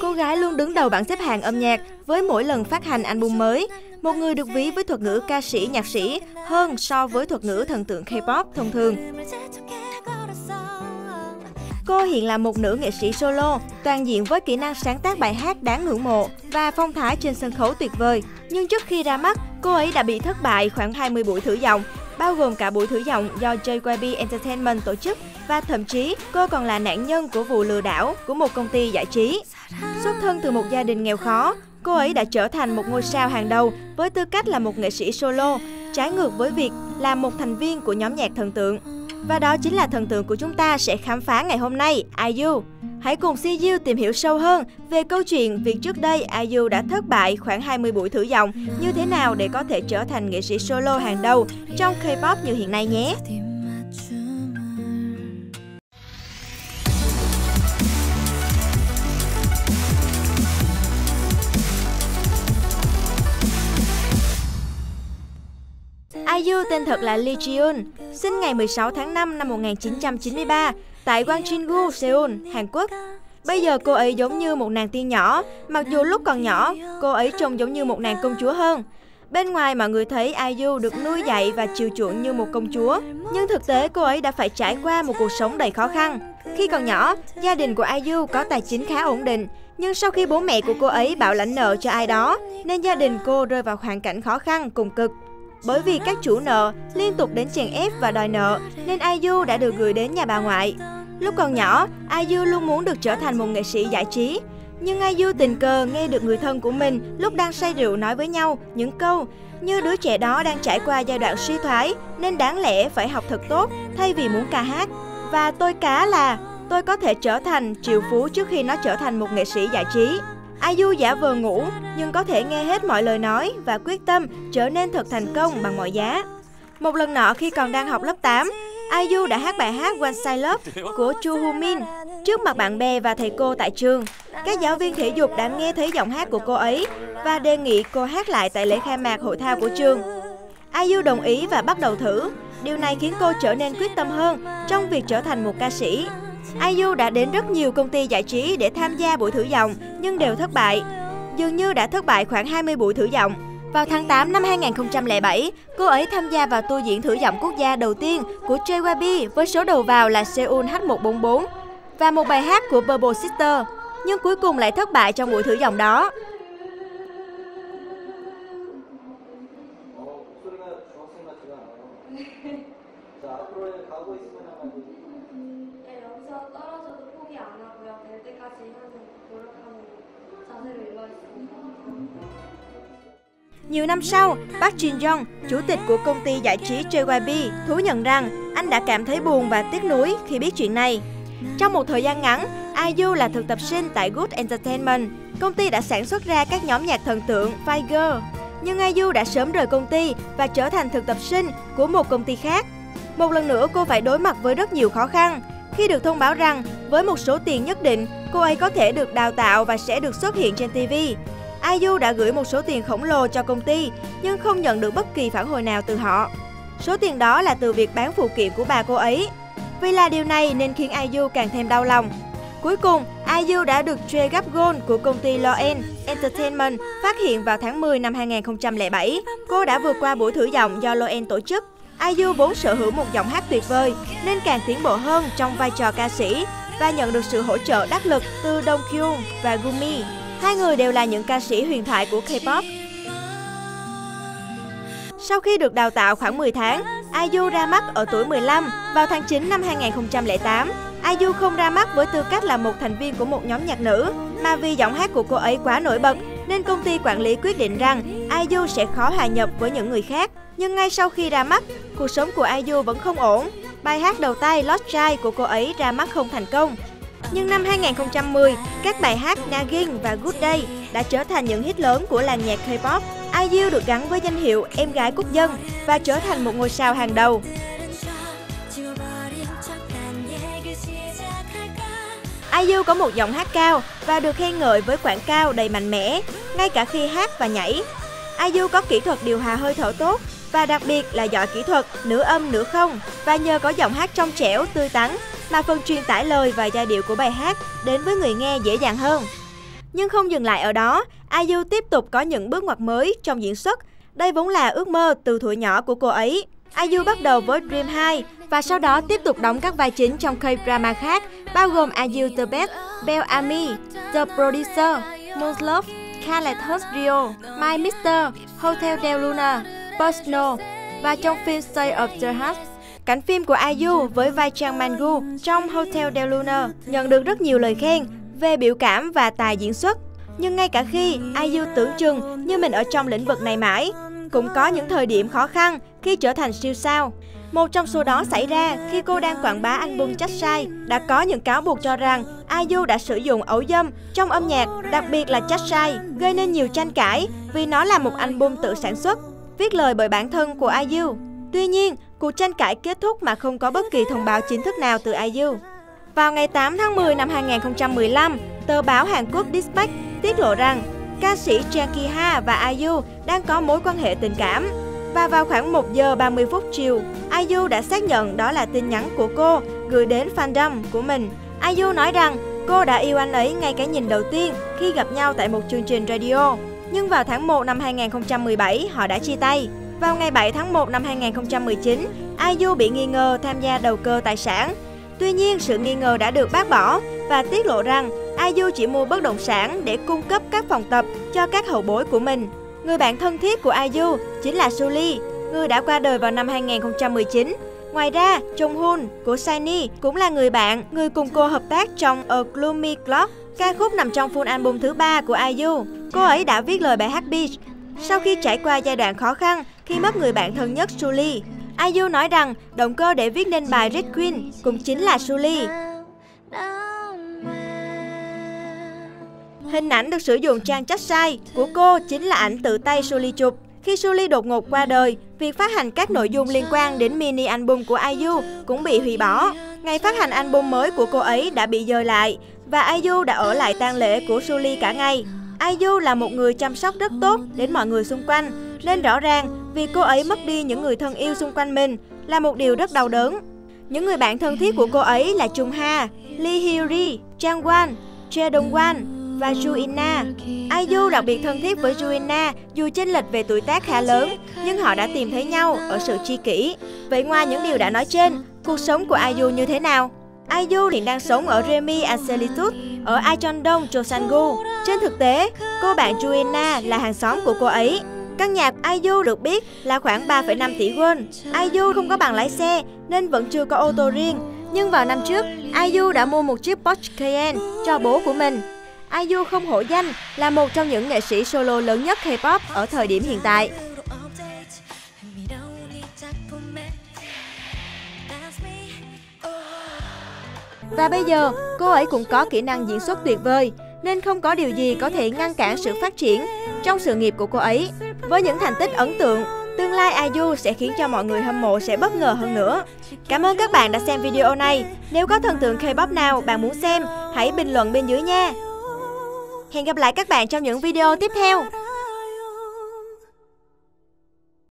Cô gái luôn đứng đầu bảng xếp hạng âm nhạc với mỗi lần phát hành album mới. Một người được ví với thuật ngữ ca sĩ, nhạc sĩ hơn so với thuật ngữ thần tượng K-pop thông thường. Cô hiện là một nữ nghệ sĩ solo, toàn diện với kỹ năng sáng tác bài hát đáng ngưỡng mộ và phong thái trên sân khấu tuyệt vời. Nhưng trước khi ra mắt, cô ấy đã bị thất bại khoảng 20 buổi thử giọng, bao gồm cả buổi thử giọng do JYP Entertainment tổ chức và thậm chí cô còn là nạn nhân của vụ lừa đảo của một công ty giải trí. Xuất thân từ một gia đình nghèo khó, cô ấy đã trở thành một ngôi sao hàng đầu với tư cách là một nghệ sĩ solo, trái ngược với việc là một thành viên của nhóm nhạc thần tượng. Và đó chính là thần tượng của chúng ta sẽ khám phá ngày hôm nay, IU. Hãy cùng CU tìm hiểu sâu hơn về câu chuyện việc trước đây IU đã thất bại khoảng 20 buổi thử giọng như thế nào để có thể trở thành nghệ sĩ solo hàng đầu trong K-pop như hiện nay nhé. IU tên thật là Lee Ji-eun, sinh ngày 16 tháng 5 năm 1993 tại Gwangjin-gu, Seoul, Hàn Quốc. Bây giờ cô ấy giống như một nàng tiên nhỏ, mặc dù lúc còn nhỏ, cô ấy trông giống như một nàng công chúa hơn. Bên ngoài mọi người thấy IU được nuôi dạy và chiều chuộng như một công chúa, nhưng thực tế cô ấy đã phải trải qua một cuộc sống đầy khó khăn. Khi còn nhỏ, gia đình của IU có tài chính khá ổn định, nhưng sau khi bố mẹ của cô ấy bảo lãnh nợ cho ai đó, nên gia đình cô rơi vào hoàn cảnh khó khăn cùng cực. Bởi vì các chủ nợ liên tục đến chèn ép và đòi nợ, nên IU đã được gửi đến nhà bà ngoại. Lúc còn nhỏ, IU luôn muốn được trở thành một nghệ sĩ giải trí. Nhưng IU tình cờ nghe được người thân của mình lúc đang say rượu nói với nhau những câu như đứa trẻ đó đang trải qua giai đoạn suy thoái nên đáng lẽ phải học thật tốt thay vì muốn ca hát. Và tôi cá là tôi có thể trở thành triệu phú trước khi nó trở thành một nghệ sĩ giải trí. Ayu giả vờ ngủ nhưng có thể nghe hết mọi lời nói và quyết tâm trở nên thật thành công bằng mọi giá. Một lần nọ khi còn đang học lớp 8, IU đã hát bài hát One Side Love của Chu Hoo Min trước mặt bạn bè và thầy cô tại trường. Các giáo viên thể dục đã nghe thấy giọng hát của cô ấy và đề nghị cô hát lại tại lễ khai mạc hội thao của trường. IU đồng ý và bắt đầu thử. Điều này khiến cô trở nên quyết tâm hơn trong việc trở thành một ca sĩ. IU đã đến rất nhiều công ty giải trí để tham gia buổi thử giọng nhưng đều thất bại. Dường như đã thất bại khoảng 20 buổi thử giọng. Vào tháng 8 năm 2007, cô ấy tham gia vào tour diễn thử giọng quốc gia đầu tiên của JYP với số đầu vào là Seoul H144 và một bài hát của Bubble Sister, nhưng cuối cùng lại thất bại trong buổi thử giọng đó. Nhiều năm sau, Park Jin Young, chủ tịch của công ty giải trí JYP, thú nhận rằng anh đã cảm thấy buồn và tiếc nuối khi biết chuyện này. Trong một thời gian ngắn, IU là thực tập sinh tại Good Entertainment. Công ty đã sản xuất ra các nhóm nhạc thần tượng Five Girl. Nhưng IU đã sớm rời công ty và trở thành thực tập sinh của một công ty khác. Một lần nữa cô phải đối mặt với rất nhiều khó khăn khi được thông báo rằng với một số tiền nhất định, cô ấy có thể được đào tạo và sẽ được xuất hiện trên TV. IU đã gửi một số tiền khổng lồ cho công ty nhưng không nhận được bất kỳ phản hồi nào từ họ. Số tiền đó là từ việc bán phụ kiện của bà cô ấy. Vì là điều này nên khiến IU càng thêm đau lòng. Cuối cùng, IU đã được Jae Gap của công ty Loen Entertainment phát hiện vào tháng 10 năm 2007. Cô đã vượt qua buổi thử giọng do Loen tổ chức. IU vốn sở hữu một giọng hát tuyệt vời nên càng tiến bộ hơn trong vai trò ca sĩ và nhận được sự hỗ trợ đắc lực từ Dong Kyun và Gumi. Hai người đều là những ca sĩ huyền thoại của K-pop. Sau khi được đào tạo khoảng 10 tháng, IU ra mắt ở tuổi 15 vào tháng 9 năm 2008. IU không ra mắt với tư cách là một thành viên của một nhóm nhạc nữ, mà vì giọng hát của cô ấy quá nổi bật, nên công ty quản lý quyết định rằng IU sẽ khó hòa nhập với những người khác. Nhưng ngay sau khi ra mắt, cuộc sống của IU vẫn không ổn. Bài hát đầu tay Lost Child của cô ấy ra mắt không thành công, nhưng năm 2010, các bài hát Nagin và Good Day đã trở thành những hit lớn của làng nhạc K-pop. IU được gắn với danh hiệu em gái quốc dân và trở thành một ngôi sao hàng đầu. IU có một giọng hát cao và được khen ngợi với quảng cao đầy mạnh mẽ, ngay cả khi hát và nhảy. IU có kỹ thuật điều hòa hơi thở tốt và đặc biệt là giỏi kỹ thuật nửa âm nửa không và nhờ có giọng hát trong trẻo, tươi tắn mà phần truyền tải lời và giai điệu của bài hát đến với người nghe dễ dàng hơn. Nhưng không dừng lại ở đó, IU tiếp tục có những bước ngoặt mới trong diễn xuất. Đây vốn là ước mơ từ tuổi nhỏ của cô ấy. IU bắt đầu với Dream 2 và sau đó tiếp tục đóng các vai chính trong K-drama khác, bao gồm IU The Best, Bell Army, The Producer, Moon's Love, Carlet's Rio, My Mister, Hotel Del Luna, Personal và trong phim Stay of the Heart. Cảnh phim của IU với vai Chang Mangu trong Hotel Del Luna nhận được rất nhiều lời khen về biểu cảm và tài diễn xuất. Nhưng ngay cả khi IU tưởng chừng như mình ở trong lĩnh vực này mãi, cũng có những thời điểm khó khăn khi trở thành siêu sao. Một trong số đó xảy ra khi cô đang quảng bá album Chắc Sai. Đã có những cáo buộc cho rằng IU đã sử dụng ẩu dâm trong âm nhạc, đặc biệt là Chắc Sai, gây nên nhiều tranh cãi vì nó là một album tự sản xuất, viết lời bởi bản thân của IU. Tuy nhiên, cuộc tranh cãi kết thúc mà không có bất kỳ thông báo chính thức nào từ IU. Vào ngày 8 tháng 10 năm 2015, tờ báo Hàn Quốc Dispatch tiết lộ rằng ca sĩ Jang Ki Ha và IU đang có mối quan hệ tình cảm. Và vào khoảng 1 giờ 30 phút chiều, IU đã xác nhận đó là tin nhắn của cô gửi đến fandom của mình. IU nói rằng cô đã yêu anh ấy ngay cái nhìn đầu tiên khi gặp nhau tại một chương trình radio. Nhưng vào tháng 1 năm 2017, họ đã chia tay. Vào ngày 7 tháng 1 năm 2019, IU bị nghi ngờ tham gia đầu cơ tài sản. Tuy nhiên, sự nghi ngờ đã được bác bỏ và tiết lộ rằng IU chỉ mua bất động sản để cung cấp các phòng tập cho các hậu bối của mình. Người bạn thân thiết của IU chính là Suli, người đã qua đời vào năm 2019. Ngoài ra, Jung Hoon của Shiny cũng là người bạn, người cùng cô hợp tác trong A Gloomy Clock, ca khúc nằm trong full album thứ ba của IU. Cô ấy đã viết lời bài hát Beach. Sau khi trải qua giai đoạn khó khăn khi mất người bạn thân nhất Sully, IU nói rằng động cơ để viết nên bài Red Queen cũng chính là Sully. Hình ảnh được sử dụng trang chat sai của cô chính là ảnh tự tay Suli chụp. Khi Suli đột ngột qua đời, việc phát hành các nội dung liên quan đến mini album của IU cũng bị hủy bỏ. Ngày phát hành album mới của cô ấy đã bị dời lại và IU đã ở lại tang lễ của Suli cả ngày. IU là một người chăm sóc rất tốt đến mọi người xung quanh, nên rõ ràng vì cô ấy mất đi những người thân yêu xung quanh mình là một điều rất đau đớn. Những người bạn thân thiết của cô ấy là Chung Ha, Lee Hyori, Chang Wan, Che Dong Wan và Juina. IU đặc biệt thân thiết với Juina dù chênh lệch về tuổi tác khá lớn, nhưng họ đã tìm thấy nhau ở sự tri kỷ. Vậy ngoài những điều đã nói trên, cuộc sống của IU như thế nào? IU hiện đang sống ở Remy Anselitut ở Aicheongdong, Chosangu. Trên thực tế, cô bạn Juina là hàng xóm của cô ấy. Căn nhà IU được biết là khoảng 3,5 tỷ won. IU không có bằng lái xe nên vẫn chưa có ô tô riêng. Nhưng vào năm trước, IU đã mua một chiếc Porsche Cayenne cho bố của mình. IU không hổ danh là một trong những nghệ sĩ solo lớn nhất K-pop ở thời điểm hiện tại. Và bây giờ, cô ấy cũng có kỹ năng diễn xuất tuyệt vời, nên không có điều gì có thể ngăn cản sự phát triển trong sự nghiệp của cô ấy. Với những thành tích ấn tượng, tương lai IU sẽ khiến cho mọi người hâm mộ sẽ bất ngờ hơn nữa. Cảm ơn các bạn đã xem video này. Nếu có thần tượng K-pop nào bạn muốn xem, hãy bình luận bên dưới nha. Hẹn gặp lại các bạn trong những video tiếp theo.